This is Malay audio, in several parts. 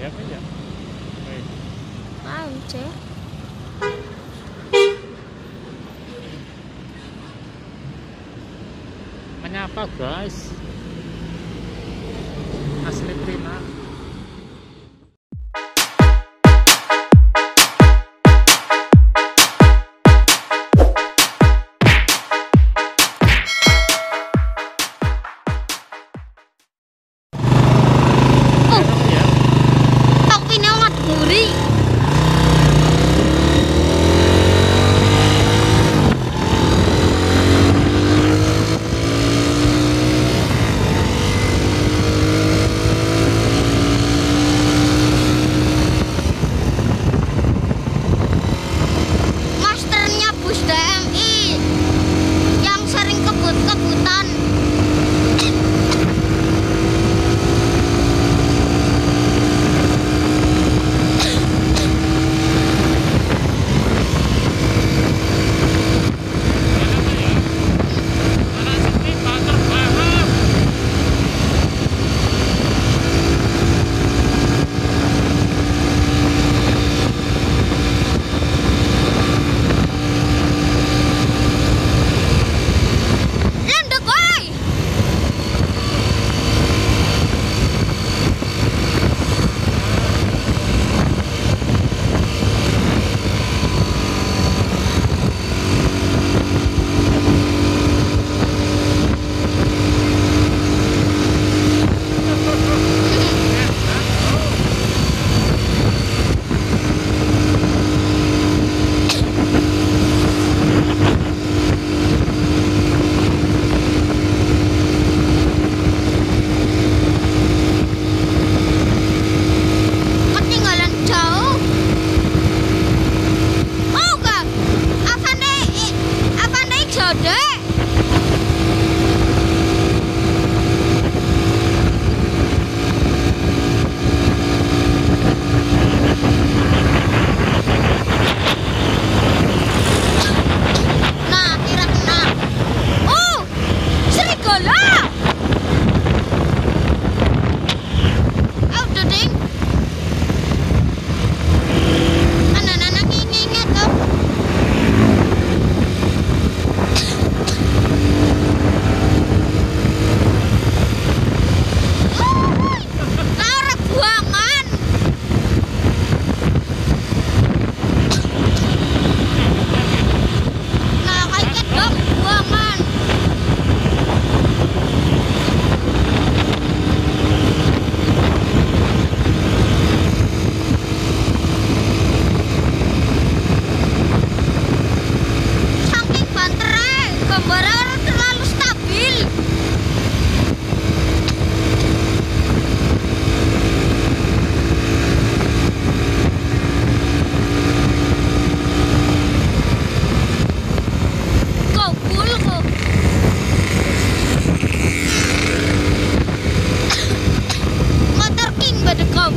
Ya? Wih, Tahu, Cek. Menyapa guys.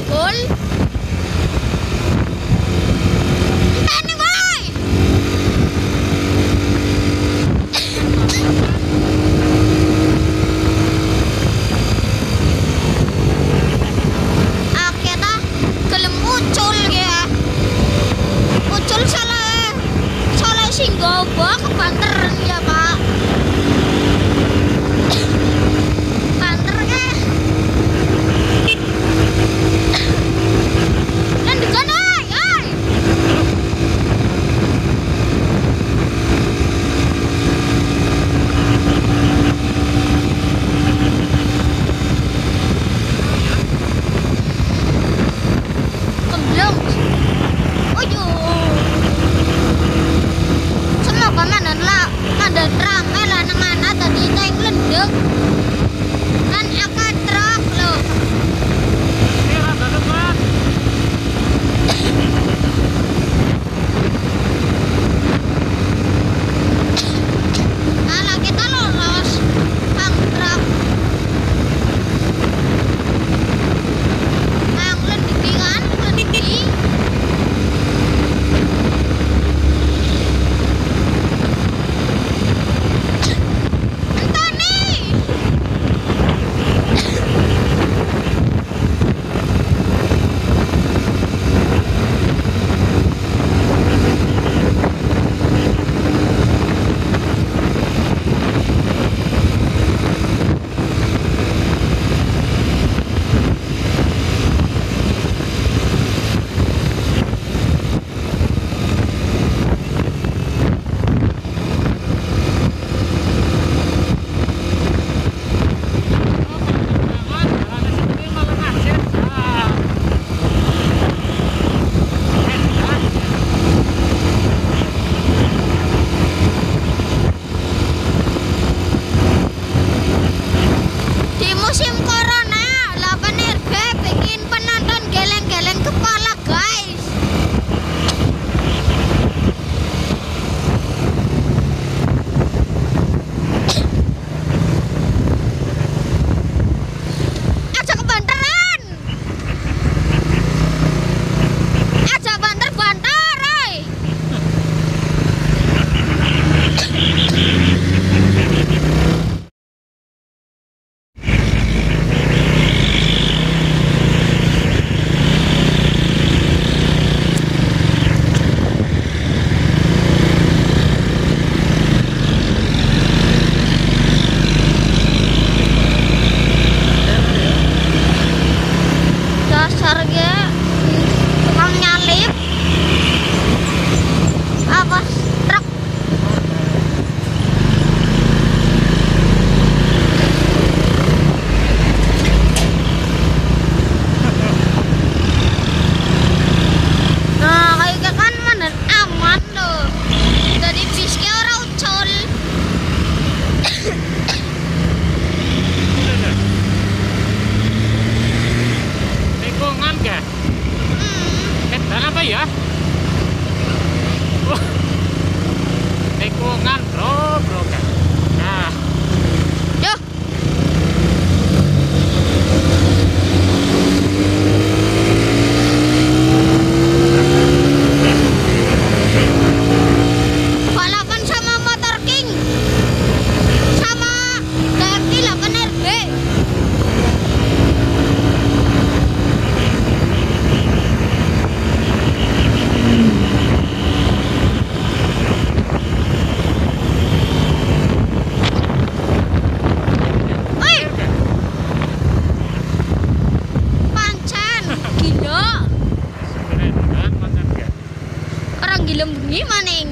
alcohol tikungan bro bro kan? parang gilambong ni maning